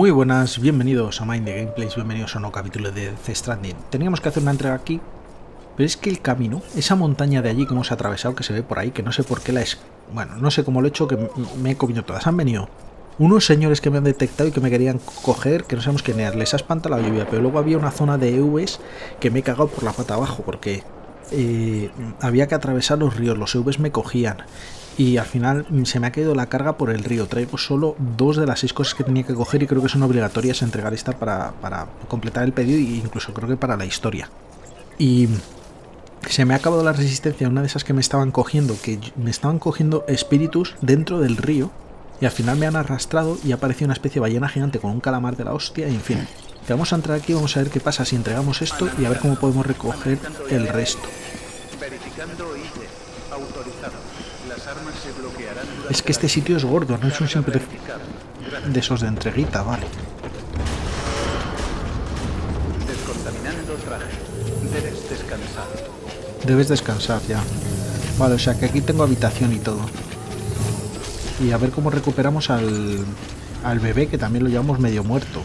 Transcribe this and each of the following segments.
Muy buenas, bienvenidos a Mind the Gameplays, bienvenidos a un nuevo capítulo de The Stranding. Teníamos que hacer una entrega aquí, pero es que el camino, esa montaña de allí que hemos atravesado, que se ve por ahí, que no sé por qué la es... Bueno, no sé cómo lo he hecho, que me he comido todas. Han venido unos señores que me han detectado y que me querían coger, que no sabemos quién era. Les ha espantado la lluvia, pero luego había una zona de EVs que me he cagado por la pata abajo, porque eh, había que atravesar los ríos, los EVs me cogían y al final se me ha caído la carga por el río. Traigo solo dos de las seis cosas que tenía que coger y creo que son obligatorias entregar esta para, completar el pedido e incluso creo que para la historia. Y se me ha acabado la resistencia una de esas que me estaban cogiendo, que me estaban cogiendo espíritus dentro del río y al final me han arrastrado y ha aparecido una especie de ballena gigante con un calamar de la hostia y en fin. Te vamos a entrar aquí, vamos a ver qué pasa si entregamos esto y a ver cómo podemos recoger el resto. Es que este sitio es gordo, no es un simple de esos de entreguita, vale. Debes descansar. Debes descansar ya. Vale, o sea que aquí tengo habitación y todo. Y a ver cómo recuperamos al, al bebé, que también lo llevamos medio muerto.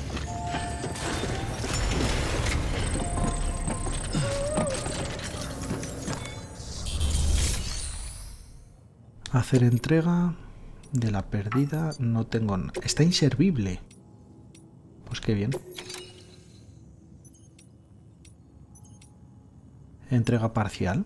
Hacer entrega de la perdida. No tengo... Está inservible. Pues qué bien. Entrega parcial.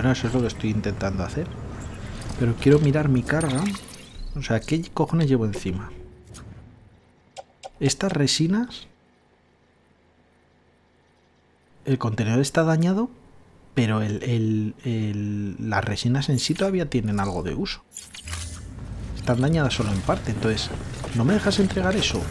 Bueno, eso es lo que estoy intentando hacer. Pero quiero mirar mi carga. O sea, ¿qué cojones llevo encima? Estas resinas... El contenedor está dañado, pero las resinas en sí todavía tienen algo de uso. Están dañadas solo en parte, entonces... ¿No me dejas entregar eso?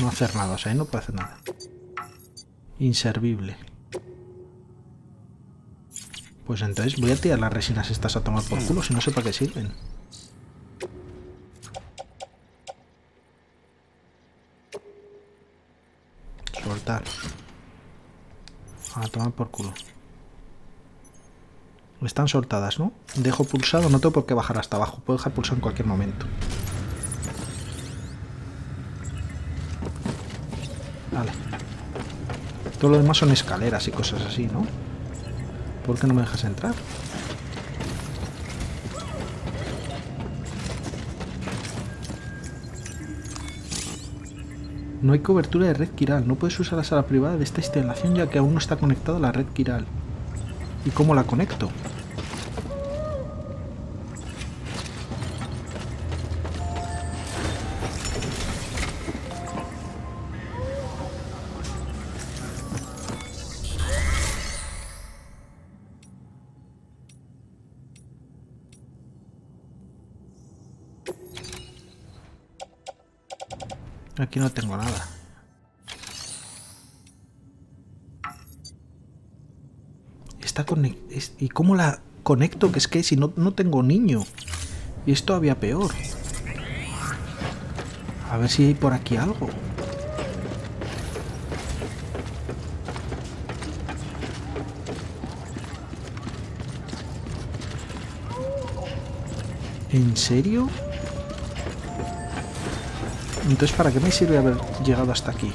No hacer nada, o sea, no puede hacer nada. Inservible. Pues entonces voy a tirar las resinas estas a tomar por culo, si no sé para qué sirven. Soltar. A tomar por culo. Están soltadas, ¿no? Dejo pulsado, no tengo por qué bajar hasta abajo. Puedo dejar pulsado en cualquier momento. Vale. Todo lo demás son escaleras y cosas así, ¿no? ¿Por qué no me dejas entrar? No hay cobertura de red Kiral. No puedes usar la sala privada de esta instalación ya que aún no está conectada a la red Kiral. ¿Y cómo la conecto? Aquí no tengo nada. Está ¿Y cómo la conecto? Que es que si no, no tengo niño. Y es todavía peor. A ver si hay por aquí algo. ¿En serio? Entonces, ¿para qué me sirve haber llegado hasta aquí?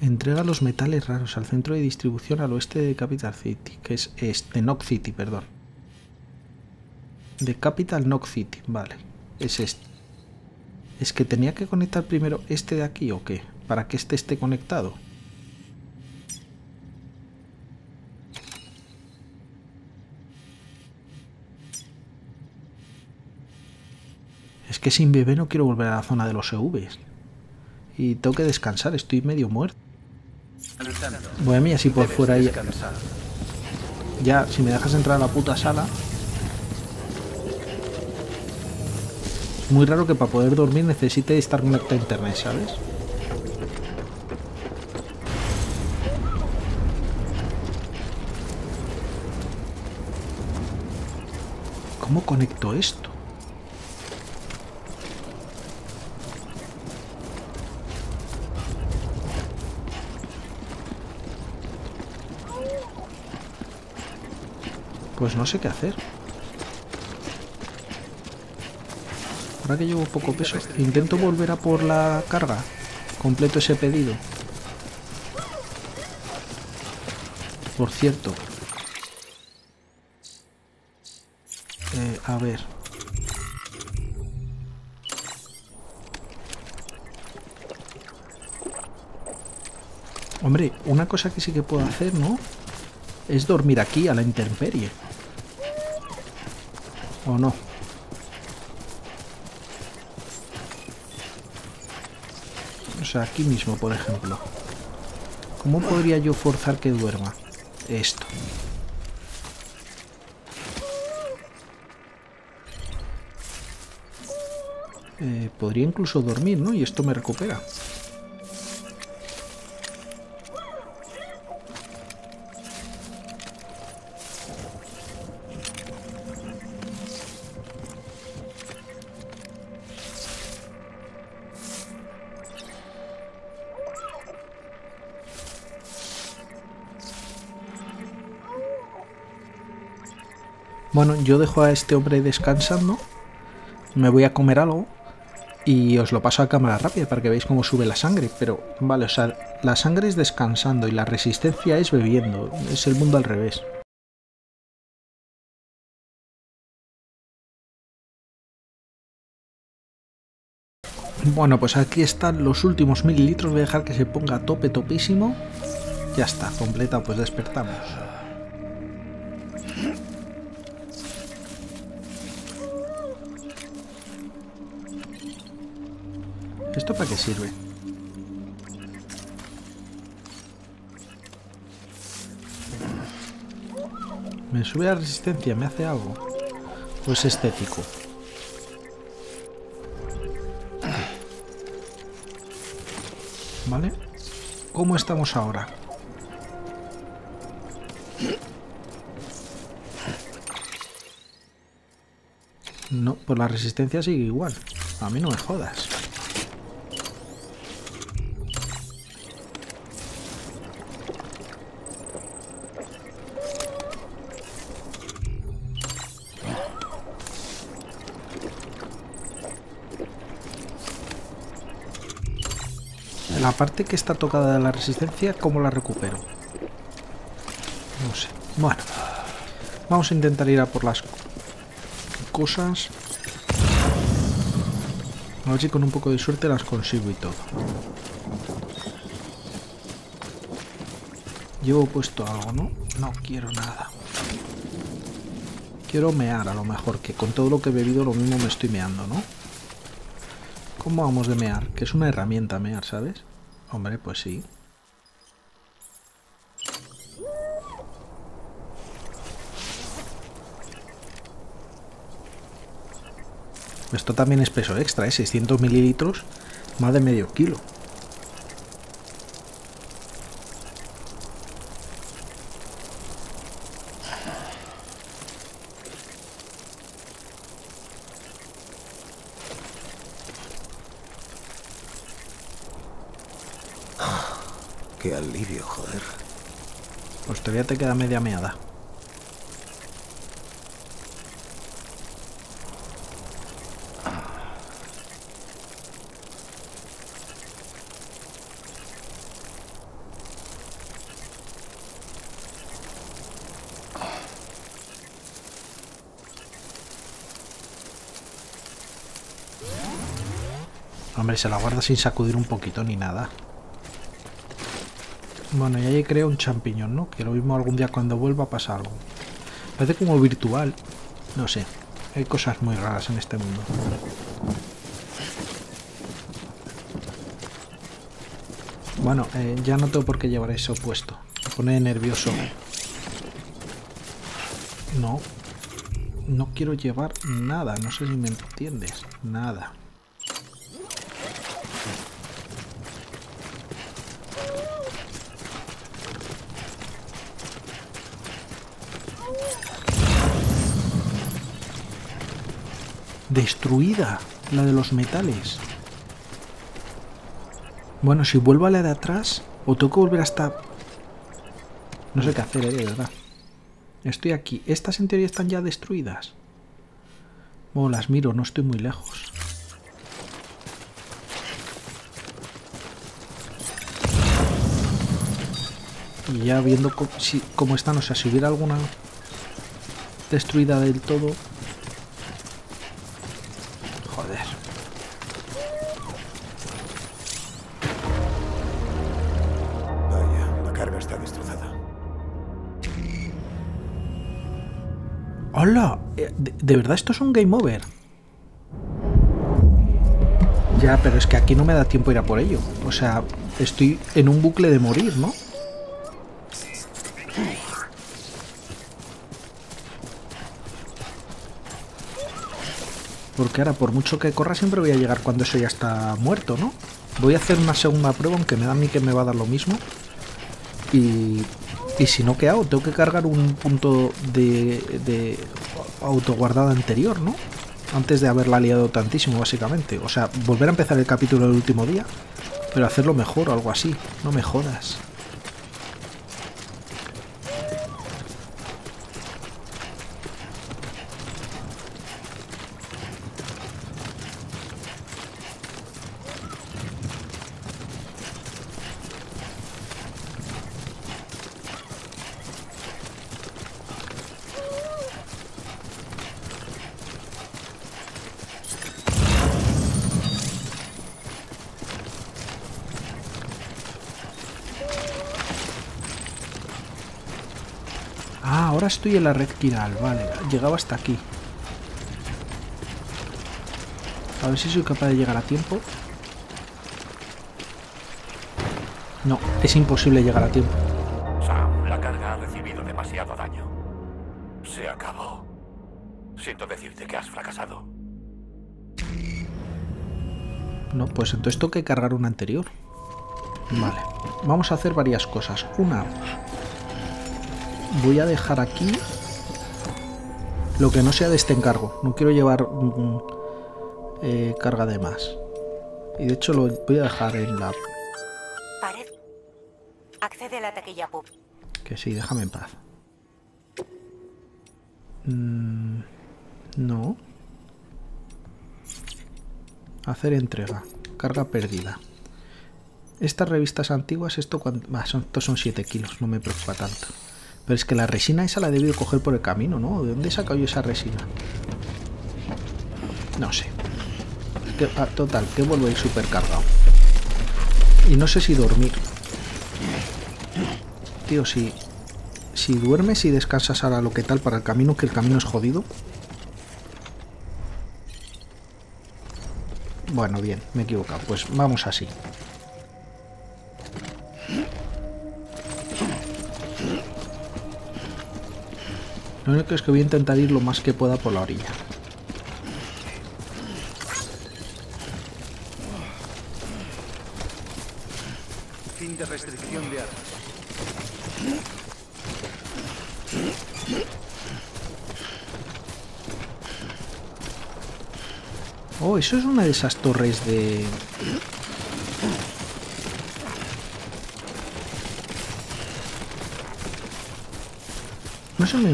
Entrega los metales raros al centro de distribución al oeste de Capital City, que es este, Knock City, perdón. De Capital Knock City, vale, es este. ¿Es que tenía que conectar primero este de aquí o qué? Para que este esté conectado. Es que sin bebé no quiero volver a la zona de los EVs. Y tengo que descansar, estoy medio muerto. Voy a mí así por fuera Descansar. ya, si me dejas entrar a la puta sala. Es muy raro que para poder dormir necesite estar conectado a internet, ¿sabes? ¿Cómo conecto esto? Pues no sé qué hacer. Ahora que llevo poco peso, intento volver a por la carga. Completo ese pedido. Por cierto. Eh, a ver. Hombre, una cosa que sí que puedo hacer, ¿no? Es dormir aquí a la intemperie. ¿O no? O sea, aquí mismo, por ejemplo. ¿Cómo podría yo forzar que duerma? Esto. Eh, podría incluso dormir, ¿no? Y esto me recupera. Bueno, yo dejo a este hombre descansando. Me voy a comer algo. Y os lo paso a cámara rápida para que veáis cómo sube la sangre. Pero, vale, o sea, la sangre es descansando y la resistencia es bebiendo. Es el mundo al revés. Bueno, pues aquí están los últimos mililitros. Voy a dejar que se ponga a tope, topísimo. Ya está, completa, pues despertamos. ¿Esto para qué sirve? ¿Me sube la resistencia? ¿Me hace algo? ¿O es estético? ¿Vale? ¿Cómo estamos ahora? No, pues la resistencia sigue igual. A mí no me jodas. Parte que está tocada de la resistencia, ¿cómo la recupero? No sé. Bueno. Vamos a intentar ir a por las cosas. A ver si con un poco de suerte las consigo y todo. Llevo puesto algo, ¿no? No quiero nada. Quiero mear a lo mejor, que con todo lo que he bebido lo mismo me estoy meando, ¿no? ¿Cómo vamos de mear? Que es una herramienta mear, ¿sabes? Hombre, pues sí. Esto también es peso extra, ¿eh? 600 mililitros, más de medio kilo. Qué alivio, joder. Pues todavía te queda media meada. Hombre, se la guarda sin sacudir un poquito ni nada. Bueno, y ahí creo un champiñón, ¿no? Que lo mismo algún día cuando vuelva pasa algo. Parece como virtual. No sé. Hay cosas muy raras en este mundo. Bueno, eh, ya no tengo por qué llevar eso puesto. Me pone nervioso. No. No quiero llevar nada. No sé si me entiendes. Nada. Destruida. La de los metales. Bueno, si vuelvo a la de atrás, o tengo que volver hasta... No sé qué hacer, eh, de verdad. Estoy aquí. Estas en teoría están ya destruidas. Bueno, las miro, no estoy muy lejos. Y ya viendo si- cómo están, o sea, si hubiera alguna destruida del todo... Eh, De, de verdad esto es un game over? Ya, pero es que aquí no me da tiempo ir a por ello. O sea, estoy en un bucle de morir, ¿no? Porque ahora, por mucho que corra, siempre voy a llegar cuando eso ya está muerto, ¿no? Voy a hacer una segunda prueba, aunque me da a mí que me va a dar lo mismo. Y, y si no, ¿qué hago? Tengo que cargar un punto de, de autoguardada anterior, ¿no? Antes de haberla liado tantísimo, básicamente. O sea, volver a empezar el capítulo del último día, pero hacerlo mejor o algo así. No me jodas. Ah, ahora estoy en la red Kiral, vale. Llegaba hasta aquí. A ver si soy capaz de llegar a tiempo. No, es imposible llegar a tiempo. Sam, la carga ha recibido demasiado daño. Se acabó. Siento decirte que has fracasado. No, pues entonces tengo que cargar una anterior. Vale, vamos a hacer varias cosas. Una, voy a dejar aquí lo que no sea de este encargo. No quiero llevar mm, eh, carga de más. Y de hecho lo voy a dejar en la... Pared. Accede a la taquilla pub. Que sí, déjame en paz. Mm, no. Hacer entrega. Carga perdida. Estas revistas antiguas, esto cuan- bah, son, estos son 7 kilos, no me preocupa tanto. Pero es que la resina esa la he debido coger por el camino, ¿no? ¿De dónde he sacado yo esa resina? No sé. Ah, total, que vuelvo a ir súper cargado. Y no sé si dormir. Tío, si, si duermes y descansas ahora lo que tal para el camino, que el camino es jodido. Bueno, bien, me he equivocado. Pues vamos así. Lo único es que voy a intentar ir lo más que pueda por la orilla. Fin de restricción de armas. Oh, eso es una de esas torres de...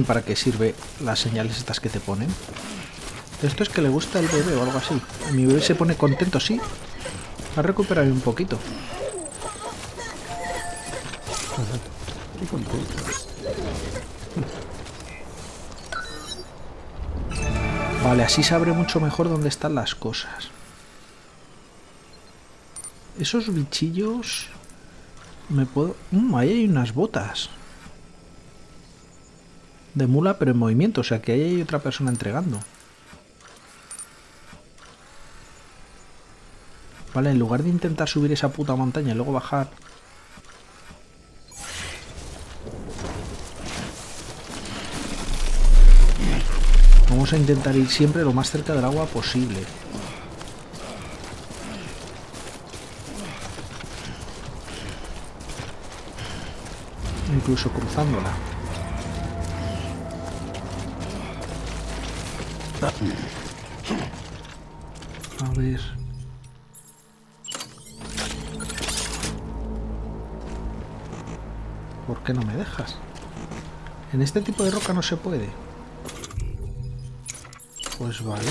Para qué sirve las señales estas que te ponen. Esto es que le gusta el bebé o algo así. Mi bebé se pone contento, sí. Va a recuperar un poquito. Vale, así sabré mucho mejor dónde están las cosas. Esos bichillos... Me puedo... Mm, ahí hay unas botas de mula, pero en movimiento. O sea que ahí hay otra persona entregando. Vale, en lugar de intentar subir esa puta montaña y luego bajar... Vamos a intentar ir siempre lo más cerca del agua posible. Incluso cruzándola. A ver. ¿Por qué no me dejas? En este tipo de roca no se puede. Pues vale.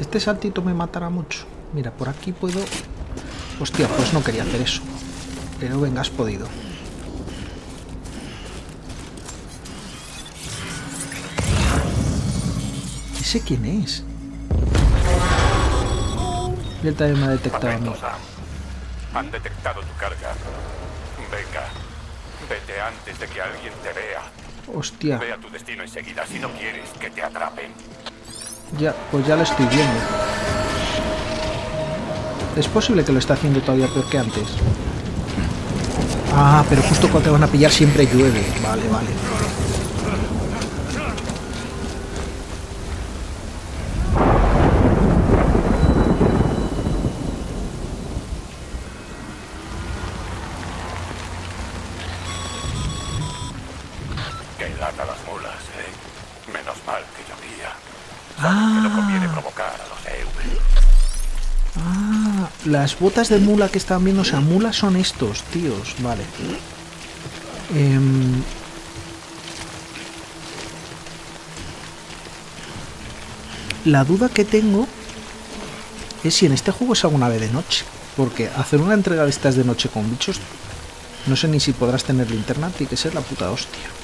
Este saltito me matará mucho. Mira, por aquí puedo... Hostia, pues no quería hacer eso. Pero venga, has podido. ¿Ese quién es? Y él también me ha detectado a mí. Han detectado tu carga. Venga, vete antes de que alguien te vea. Hostia, Ve a tu destino enseguida si no quieres que te atrapen. ya, pues ya lo estoy viendo. Es posible que lo esté haciendo todavía peor que antes. Ah, pero justo cuando te van a pillar siempre llueve. Vale, vale. Que lata las mulas, ¿eh? Menos mal que llovía. Que no conviene provocar a los EV. Ah, las botas de mula que están viendo, o sea, mulas son estos, tíos. Vale. Em, la duda que tengo es si en este juego es alguna vez de noche. Porque hacer una entrega de estas de noche con bichos, no sé ni si podrás tener linterna, tiene que ser la puta hostia.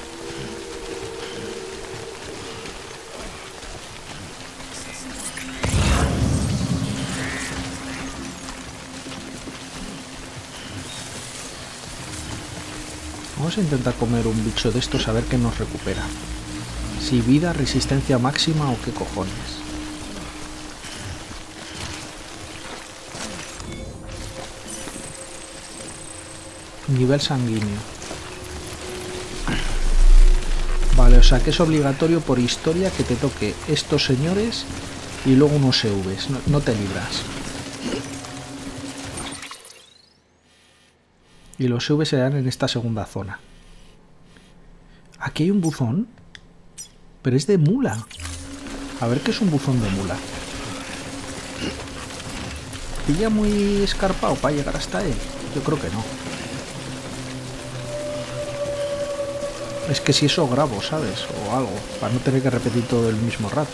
Intentar comer un bicho de estos a ver qué nos recupera. Si vida, resistencia máxima o qué cojones. Nivel sanguíneo. Vale, o sea que es obligatorio por historia que te toque estos señores y luego unos EVs. No, no te libras. Y los EVs se dan en esta segunda zona. Aquí hay un buzón. Pero es de mula. A ver qué es un buzón de mula. ¿Pilla muy escarpado para llegar hasta él? Yo creo que no. Es que si eso grabo, ¿sabes? O algo, para no tener que repetir todo el mismo rato.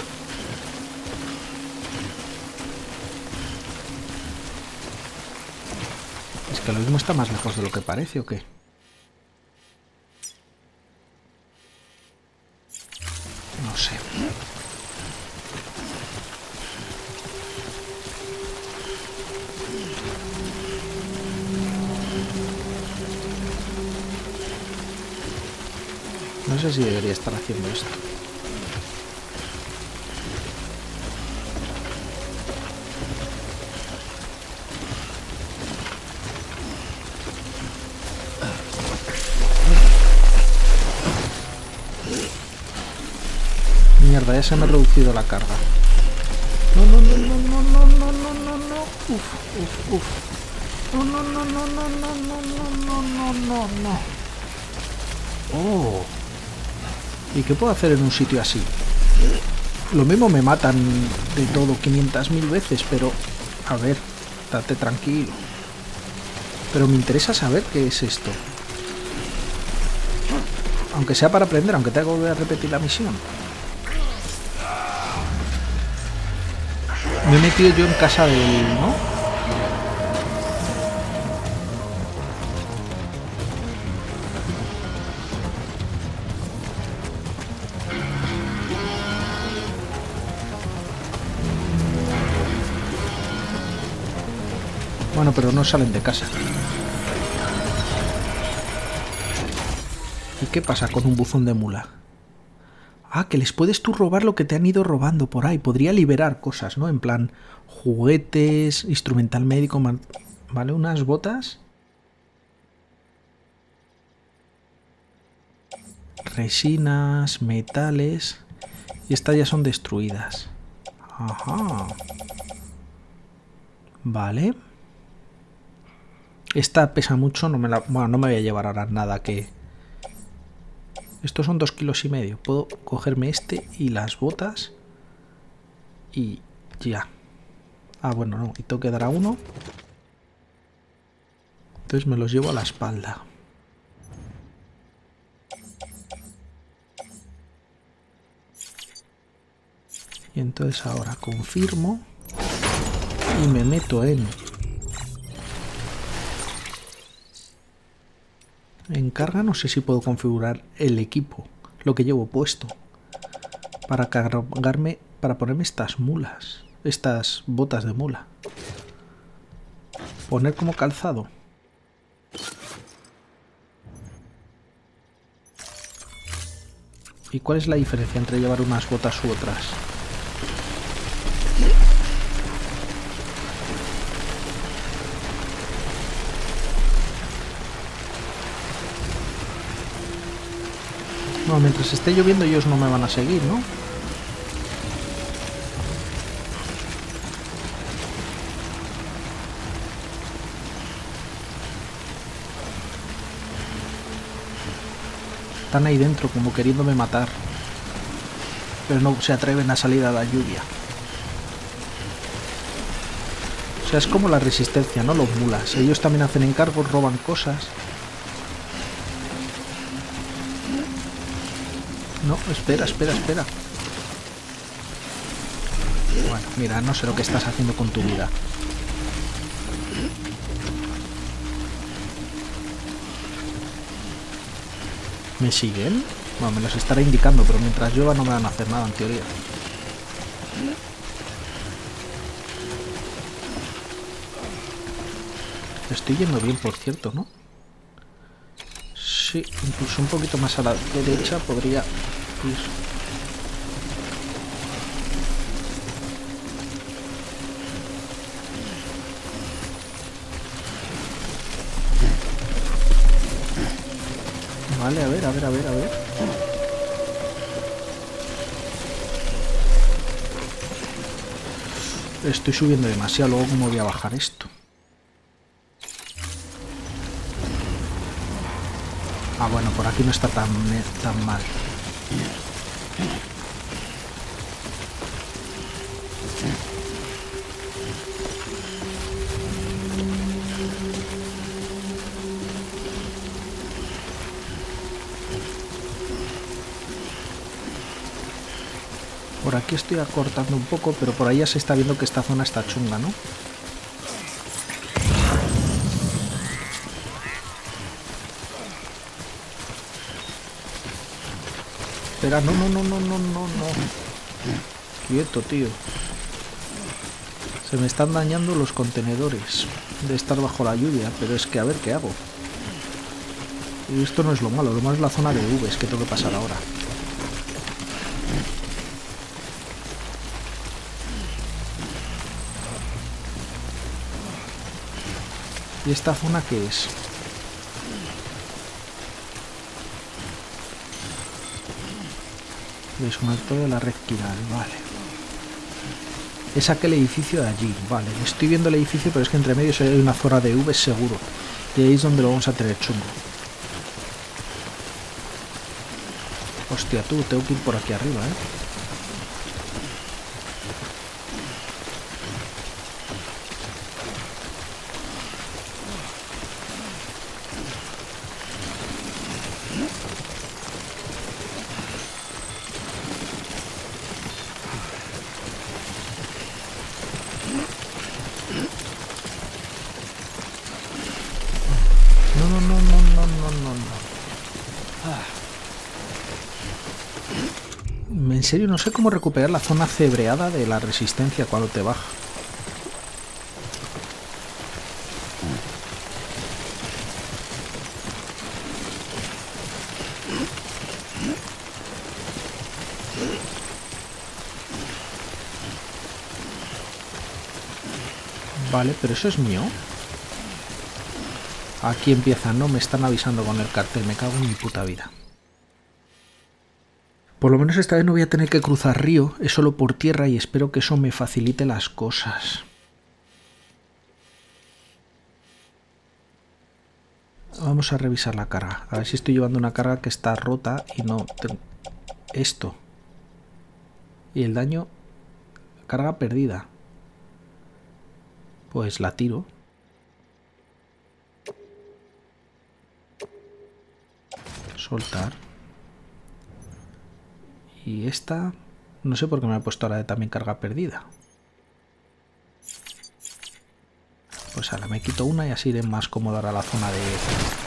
Que lo mismo está más lejos de lo que parece, ¿o qué? No sé. No sé si debería estar haciendo esto. Se me ha reducido la carga. No, no, no, no, no, no, no, no, no, no. Uf, uf, uf. No, no, no, no, no, no, no, no, no, no, no. Oh. ¿Y qué puedo hacer en un sitio así? Lo mismo me matan de todo 500.000 veces, pero... A ver, date tranquilo. Pero me interesa saber qué es esto. Aunque sea para aprender, aunque tenga que volver a repetir la misión. Me he metido yo en casa del... ¿no? Bueno, pero no salen de casa. ¿Y qué pasa con un buzón de mula? Ah, que les puedes tú robar lo que te han ido robando por ahí. Podría liberar cosas, ¿no? En plan, juguetes, instrumental médico, ¿vale? Unas botas. Resinas, metales. Y estas ya son destruidas. Ajá. Vale. Esta pesa mucho, no me la... Bueno, no me voy a llevar ahora nada que... Estos son dos kilos y medio. Puedo cogerme este y las botas. Y ya. Ah, bueno, no. Y tengo que dar a uno. Entonces me los llevo a la espalda. Y entonces ahora confirmo y me meto en en carga no sé si puedo configurar el equipo lo que llevo puesto para cargarme para ponerme estas mulas estas botas de mula poner como calzado ¿Y cuál es la diferencia entre llevar unas botas u otras? Mientras esté lloviendo ellos no me van a seguir, ¿no? Están ahí dentro como queriéndome matar. Pero no se atreven a salir a la lluvia. O sea, es como la resistencia, ¿no? Los mulas. Ellos también hacen encargos, roban cosas. No, espera, espera, espera. Bueno, mira, no sé lo que estás haciendo con tu vida. ¿Me siguen? Bueno, me los estará indicando, pero mientras llueva no me van a hacer nada, en teoría. Estoy yendo bien, por cierto, ¿no? Sí, incluso un poquito más a la derecha podría ir. Vale, a ver, a ver, a ver, a ver. Estoy subiendo demasiado, luego cómo voy a bajar esto. Aquí no está tan, tan mal. Por aquí estoy acortando un poco, pero por ahí ya se está viendo que esta zona está chunga, ¿no? No, no, no, no, no, no, no. Quieto, tío. Se me están dañando los contenedores de estar bajo la lluvia, pero es que a ver qué hago. Y esto no es lo malo, lo malo es la zona de Vs que tengo que pasar ahora. ¿Y esta zona qué es? Desconector de la red quiral, vale. Es aquel edificio de allí, vale. Estoy viendo el edificio, pero es que entre medio hay una zona de V seguro. Y ahí es donde lo vamos a tener chungo. Hostia, tú, tengo que ir por aquí arriba, ¿eh? No, no, no, no, no, no. Ah. En serio, no sé cómo recuperar la zona cebreada de la resistencia cuando te baja. Vale, pero eso es mío. Aquí empieza, no me están avisando con el cartel, me cago en mi puta vida. Por lo menos esta vez no voy a tener que cruzar río, es solo por tierra y espero que eso me facilite las cosas. Vamos a revisar la carga. A ver si estoy llevando una carga que está rota y no... Esto. Y el daño... Carga perdida. Pues la tiro. Soltar. Y esta... No sé por qué me ha puesto ahora de también carga perdida. Pues ahora me quito una y así iré más cómodo ahora a la zona de...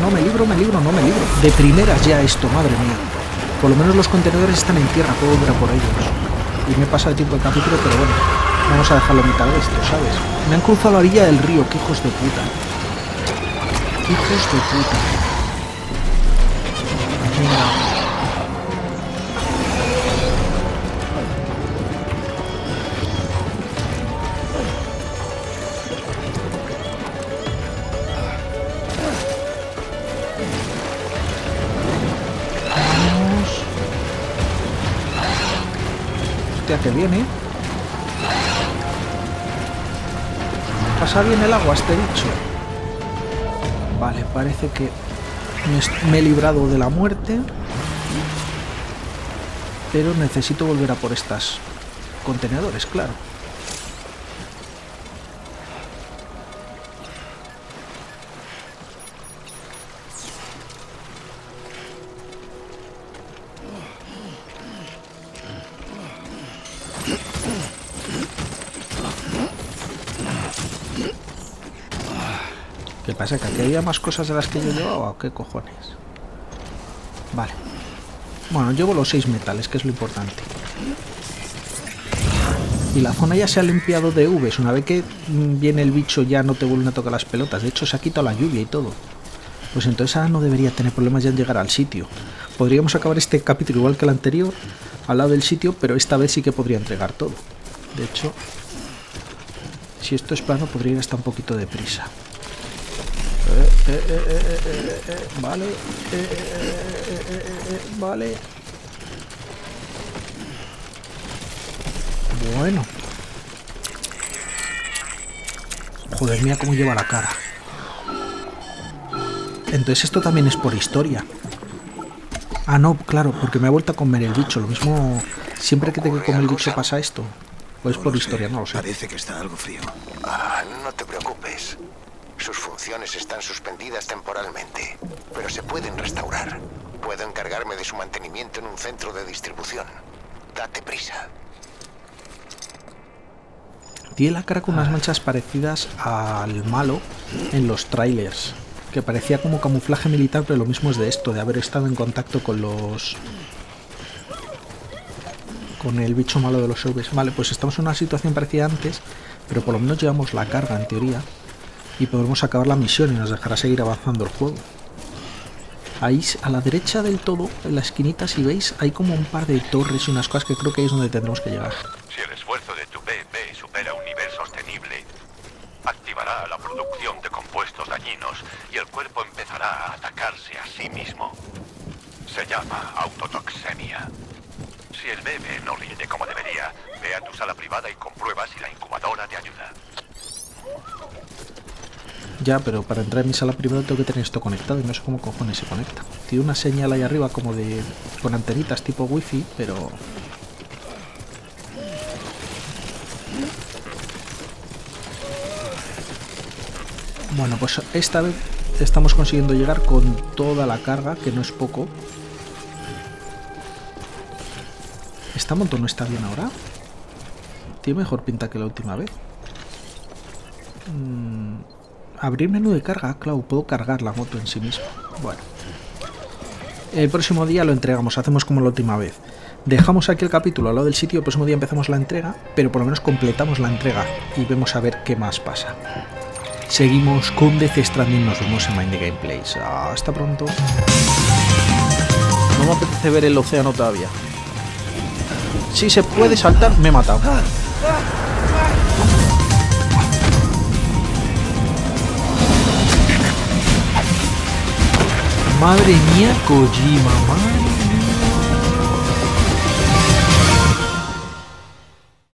No, me libro, me libro, no me libro. De primeras ya esto, madre mía. Por lo menos los contenedores están en tierra, puedo volver a por ellos. Y me he pasado el tiempo del capítulo, pero bueno. Vamos a dejarlo mitad de esto, ¿sabes? Me han cruzado la orilla del río, qué hijos de puta. Qué hijos de puta. Que viene. Pasa bien el agua este bicho. Vale, parece que me, he librado de la muerte. Pero necesito volver a por estas contenedores, claro. Pasa? ¿Que aquí había más cosas de las que yo llevaba o qué cojones? Vale. Bueno, llevo los seis metales, que es lo importante. Y la zona ya se ha limpiado de Vs. Una vez que mm, viene el bicho ya no te vuelven a tocar las pelotas. De hecho, se ha quitado la lluvia y todo. Pues entonces ahora no debería tener problemas ya en llegar al sitio. Podríamos acabar este capítulo igual que el anterior, al lado del sitio, pero esta vez sí que podría entregar todo. De hecho, si esto es plano, podría ir hasta un poquito de prisa. Vale. Eh, eh, eh, eh, eh, eh, eh, Vale. Bueno. Joder, mía, cómo lleva la cara. Entonces esto también es por historia. Ah, no, claro, porque me ha vuelto a comer el bicho. Lo mismo, siempre que te come el bicho pasa esto. O es No por historia, sé. no lo sé. Parece que está algo frío. Ah, no te preocupes. Sus funciones están suspendidas temporalmente, pero se pueden restaurar. Puedo encargarme de su mantenimiento en un centro de distribución. Date prisa. Tiene la cara con unas manchas parecidas al malo en los trailers. Que parecía como camuflaje militar, pero lo mismo es de esto, de haber estado en contacto con los. con el bicho malo de los EVs. Vale, pues estamos en una situación parecida antes, pero por lo menos llevamos la carga en teoría. Y podremos acabar la misión y nos dejará seguir avanzando el juego. Ahí a la derecha del todo, en la esquinita, si veis, hay como un par de torres y unas cosas que creo que ahí es donde tendremos que llegar. Si el esfuerzo de tu PP supera un nivel sostenible, activará la producción de compuestos dañinos y el cuerpo empezará a atacarse a sí mismo. Se llama autotoxemia. Si el bebé no rinde como debería, ve a tu sala privada y comprueba si la incubadora te ayuda. Ya, pero para entrar en mi sala privada tengo que tener esto conectado y no sé cómo cojones se conecta. Tiene una señal ahí arriba como de... con antenitas tipo wifi, pero... Bueno, pues esta vez estamos consiguiendo llegar con toda la carga, que no es poco. ¿Esta moto no está bien ahora? Tiene mejor pinta que la última vez. Mm, abrir menú de carga, claro, puedo cargar la moto en sí misma. Bueno. El próximo día lo entregamos, hacemos como la última vez. Dejamos aquí el capítulo al lado del sitio, el próximo día empezamos la entrega, pero por lo menos completamos la entrega y vemos a ver qué más pasa. Seguimos con Death Stranding, nos vemos en Mind the Gameplays. Hasta pronto. No me apetece ver el océano todavía. Si se puede saltar, me he matado. Madre mía, Kojima, madre